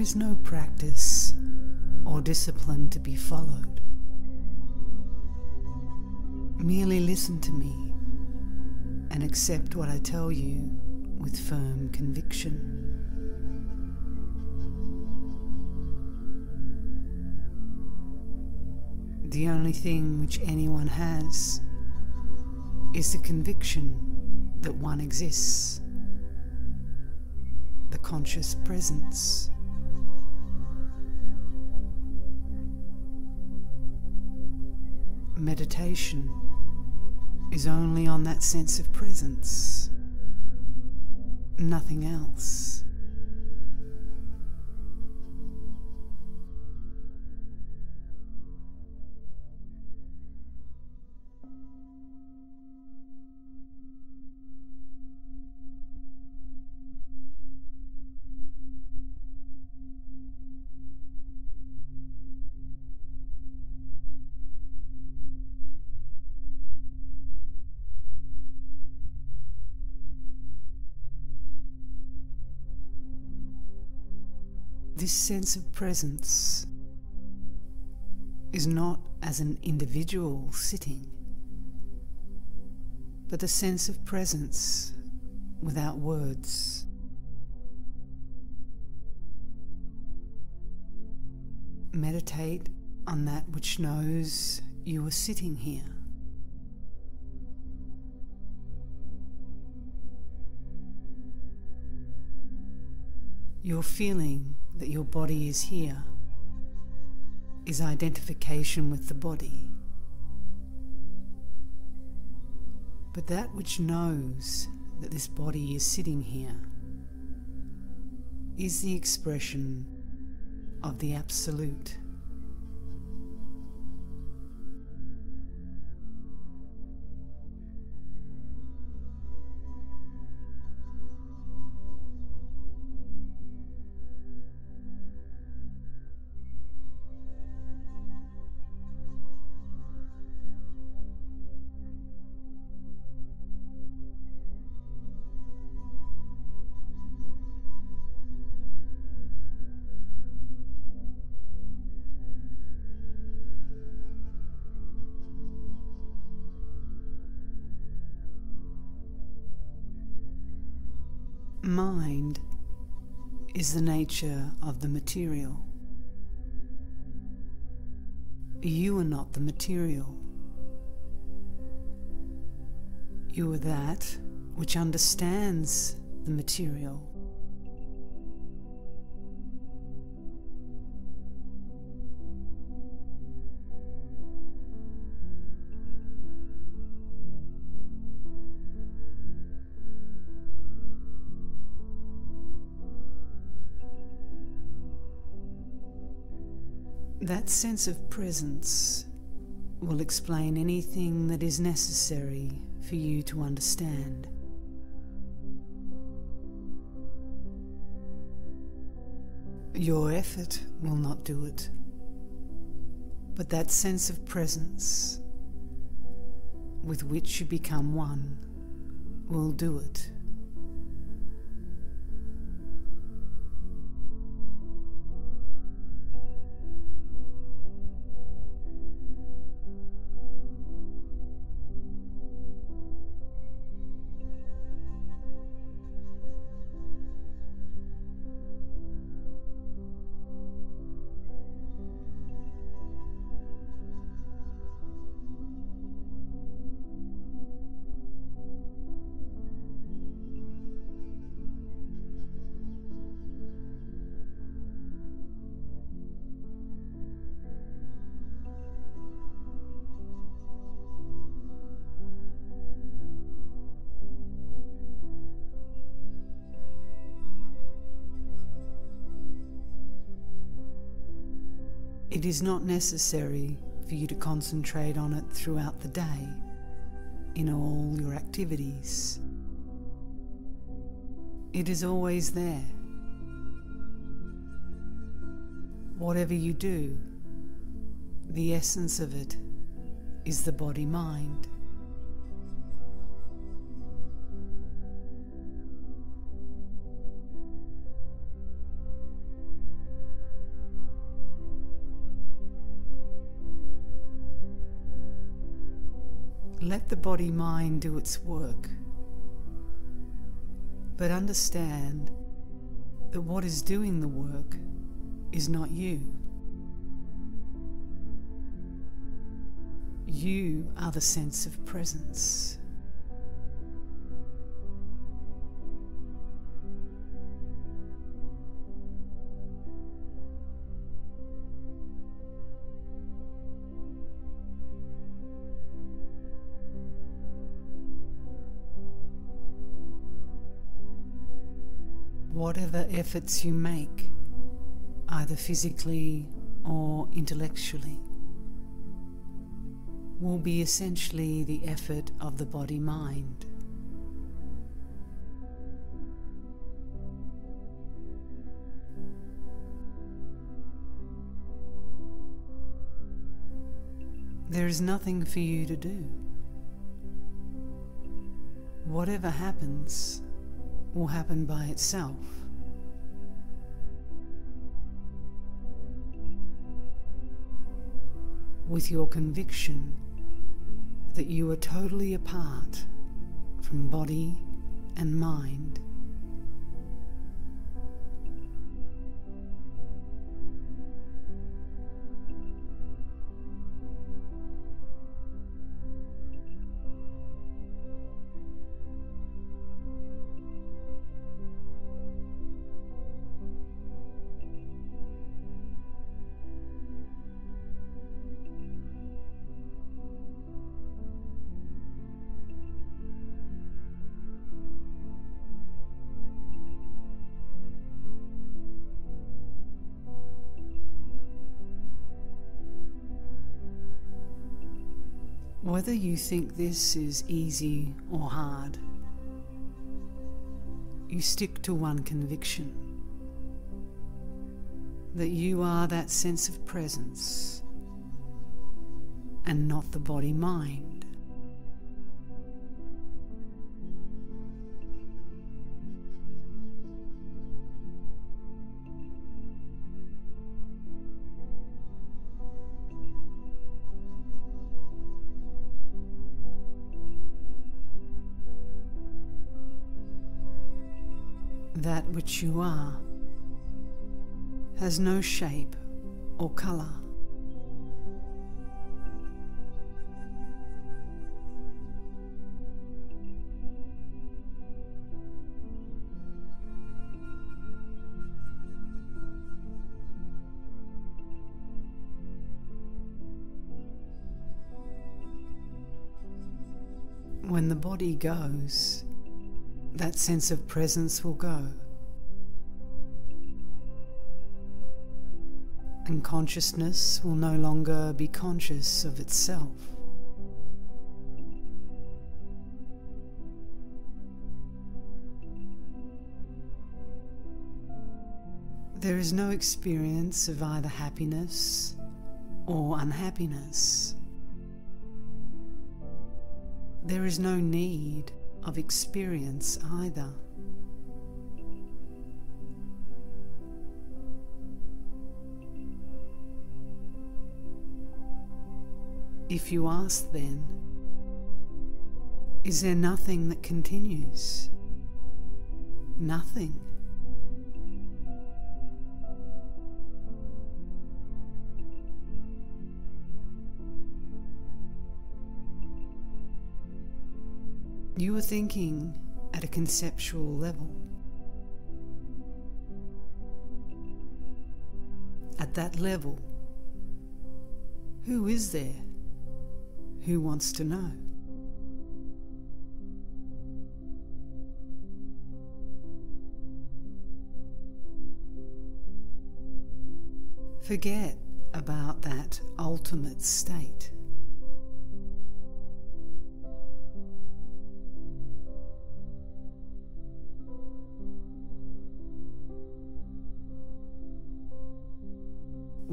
There is no practice or discipline to be followed. Merely listen to me and accept what I tell you with firm conviction. The only thing which anyone has is the conviction that one exists, the conscious presence. Meditation is only on that sense of presence, nothing else. This sense of presence is not as an individual sitting, but a sense of presence without words. Meditate on that which knows you are sitting here. Your feeling that your body is here is identification with the body. But that which knows that this body is sitting here is the expression of the Absolute. Is the nature of the material. You are not the material. You are that which understands the material. That sense of presence will explain anything that is necessary for you to understand. Your effort will not do it, but that sense of presence with which you become one will do it. It is not necessary for you to concentrate on it throughout the day in all your activities. It is always there. Whatever you do, the essence of it is the body mind. Let the body mind do its work. But understand that what is doing the work is not you. You are the sense of presence. Whatever efforts you make, either physically or intellectually, will be essentially the effort of the body mind. There is nothing for you to do. Whatever happens, will happen by itself. With your conviction that you are totally apart from body and mind. Whether you think this is easy or hard, you stick to one conviction that you are that sense of presence and not the body mind. That which you are has no shape or colour. When the body goes, that sense of presence will go. And consciousness will no longer be conscious of itself. There is no experience of either happiness or unhappiness. There is no need of experience either. If you ask then, is there nothing that continues? Nothing. You were thinking at a conceptual level. At that level, who is there? Who wants to know? Forget about that ultimate state.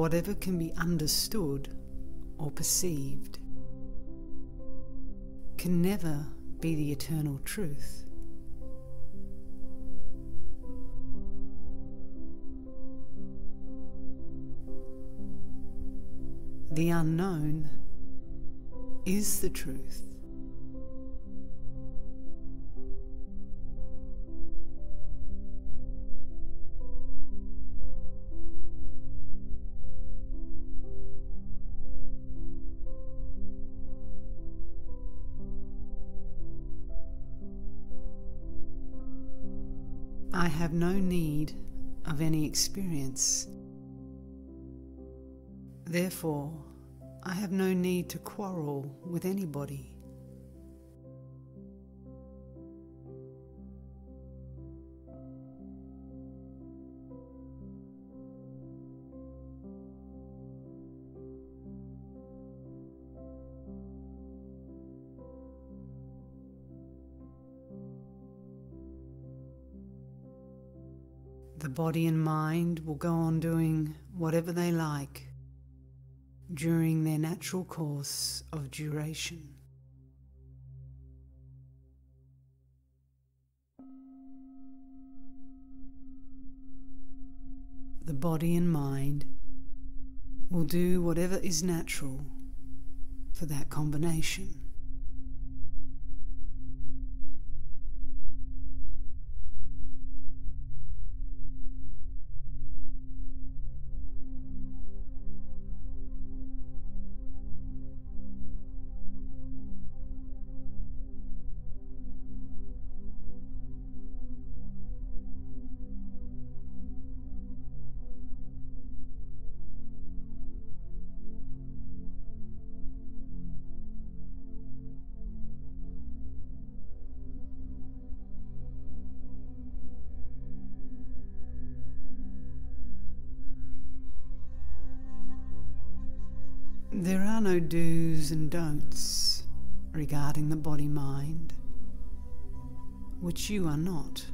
Whatever can be understood or perceived can never be the eternal truth. The unknown is the truth. I have no need of any experience. Therefore, I have no need to quarrel with anybody. Body and mind will go on doing whatever they like during their natural course of duration. The body and mind will do whatever is natural for that combination. No do's and don'ts regarding the body mind, which you are not.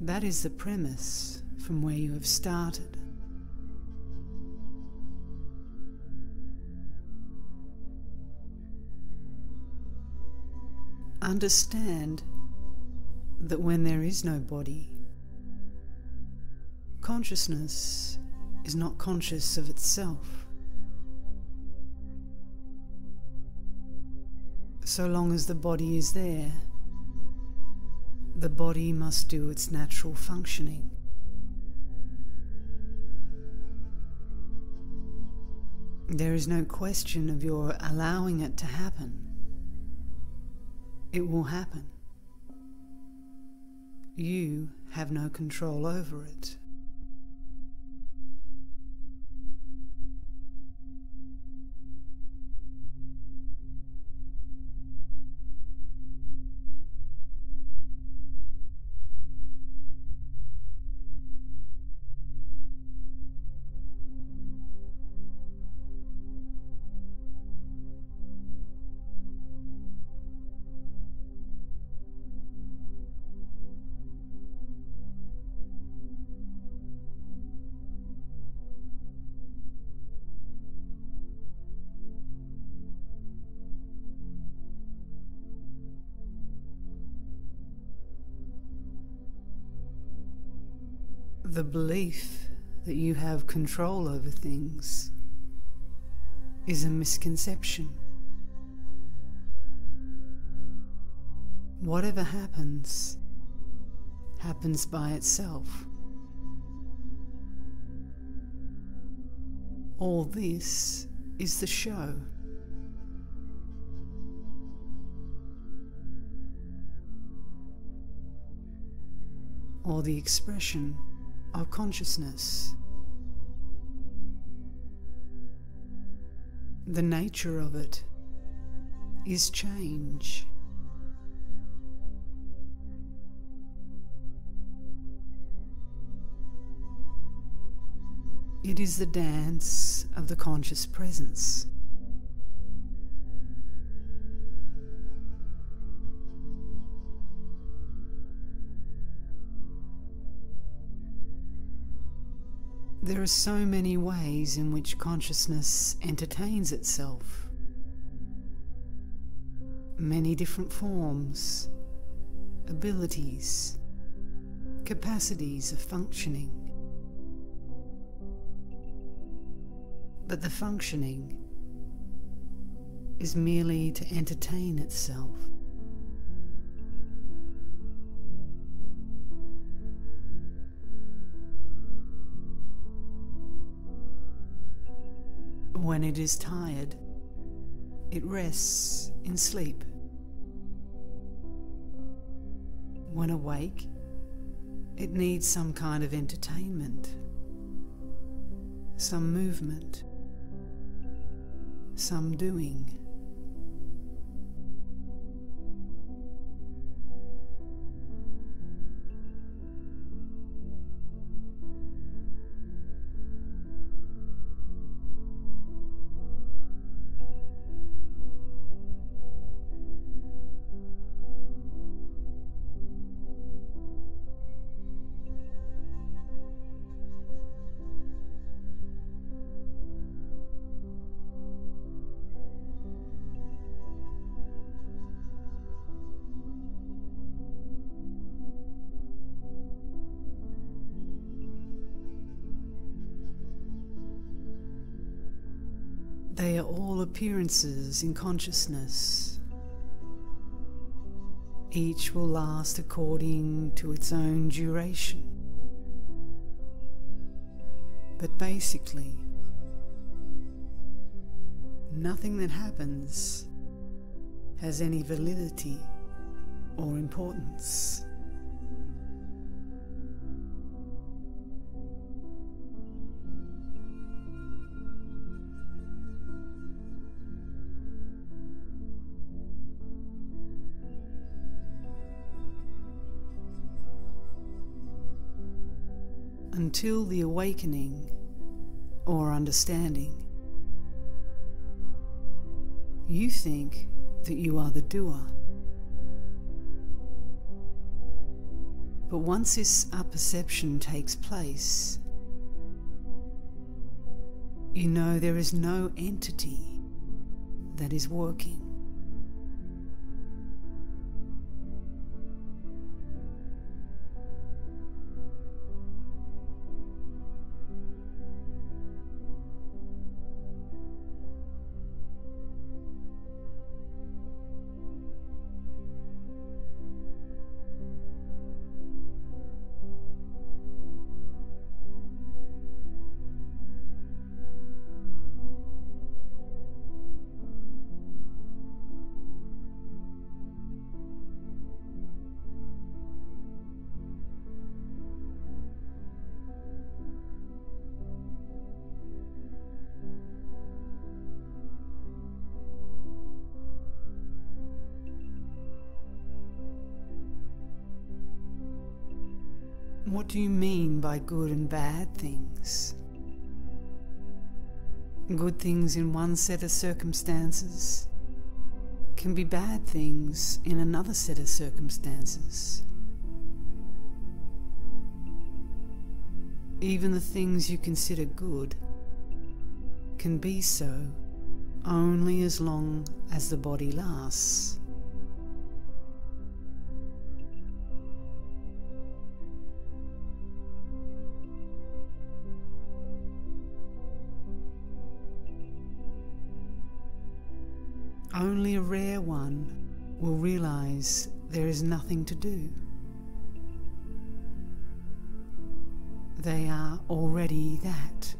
That is the premise from where you have started. Understand that when there is no body, consciousness is not conscious of itself. So long as the body is there, the body must do its natural functioning. There is no question of your allowing it to happen. It will happen. You have no control over it. The belief that you have control over things is a misconception. Whatever happens, happens by itself. All this is the show. Or the expression of consciousness. The nature of it is change. It is the dance of the conscious presence. There are so many ways in which consciousness entertains itself. Many different forms, abilities, capacities of functioning. But the functioning is merely to entertain itself. When it is tired, it rests in sleep. When awake, it needs some kind of entertainment, some movement, some doing. All appearances in consciousness. Each will last according to its own duration. But basically, nothing that happens has any validity or importance. Until the awakening or understanding. You think that you are the doer. But once this apperception takes place, you know there is no entity that is working. What do you mean by good and bad things? Good things in one set of circumstances can be bad things in another set of circumstances. Even the things you consider good can be so only as long as the body lasts. Only a rare one will realize there is nothing to do. They are already that.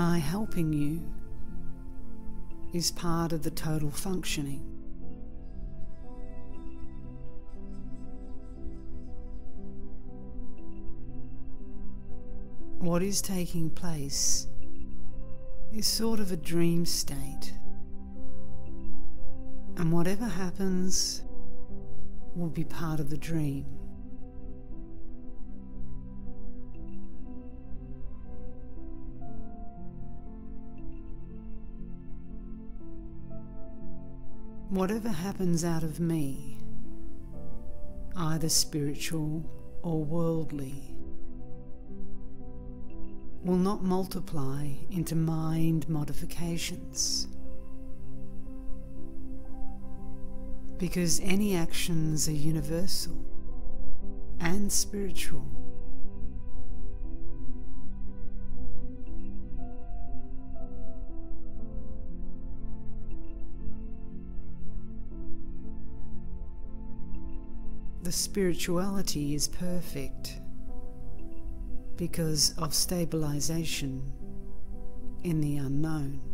My helping you is part of the total functioning. What is taking place is sort of a dream state. And whatever happens will be part of the dream. Whatever happens out of me, either spiritual or worldly, will not multiply into mind modifications. Because any actions are universal and spiritual. The spirituality is perfect because of stabilization in the unknown.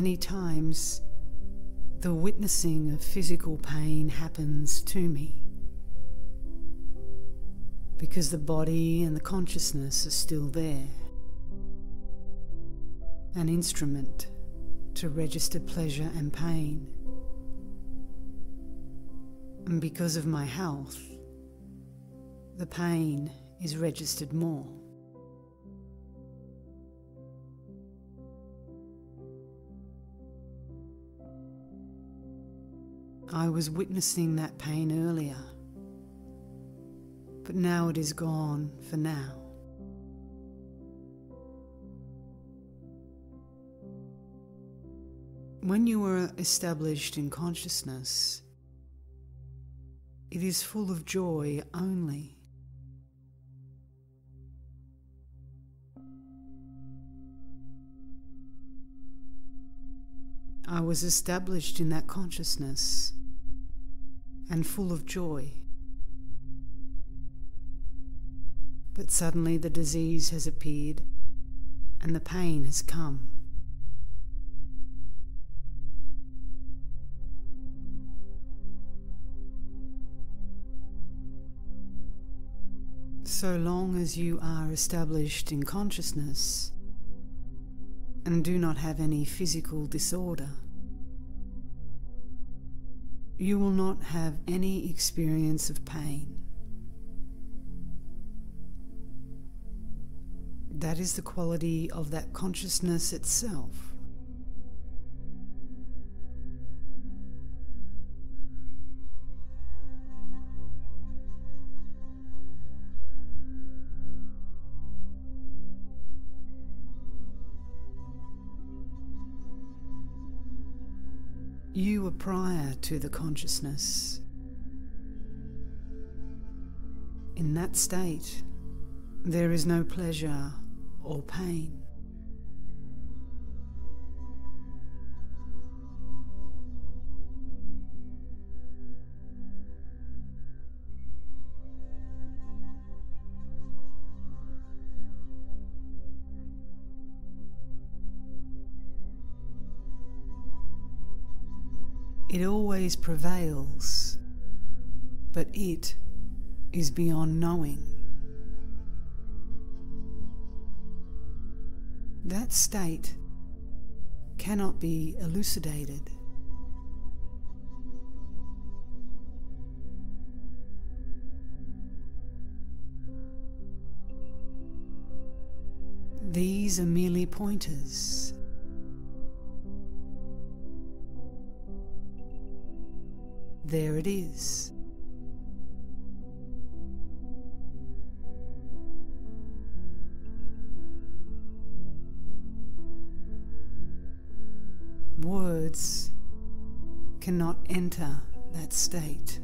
Many times, the witnessing of physical pain happens to me because the body and the consciousness are still there. An instrument to register pleasure and pain. And because of my health, the pain is registered more. I was witnessing that pain earlier, but now it is gone for now. When you are established in consciousness, it is full of joy only. I was established in that consciousness and full of joy. But suddenly the disease has appeared and the pain has come. So long as you are established in consciousness and do not have any physical disorder, you will not have any experience of pain. That is the quality of that consciousness itself. Prior to the consciousness. In that state, there is no pleasure or pain. It always prevails, but it is beyond knowing. That state cannot be elucidated. These are merely pointers There it is. Words cannot enter that state.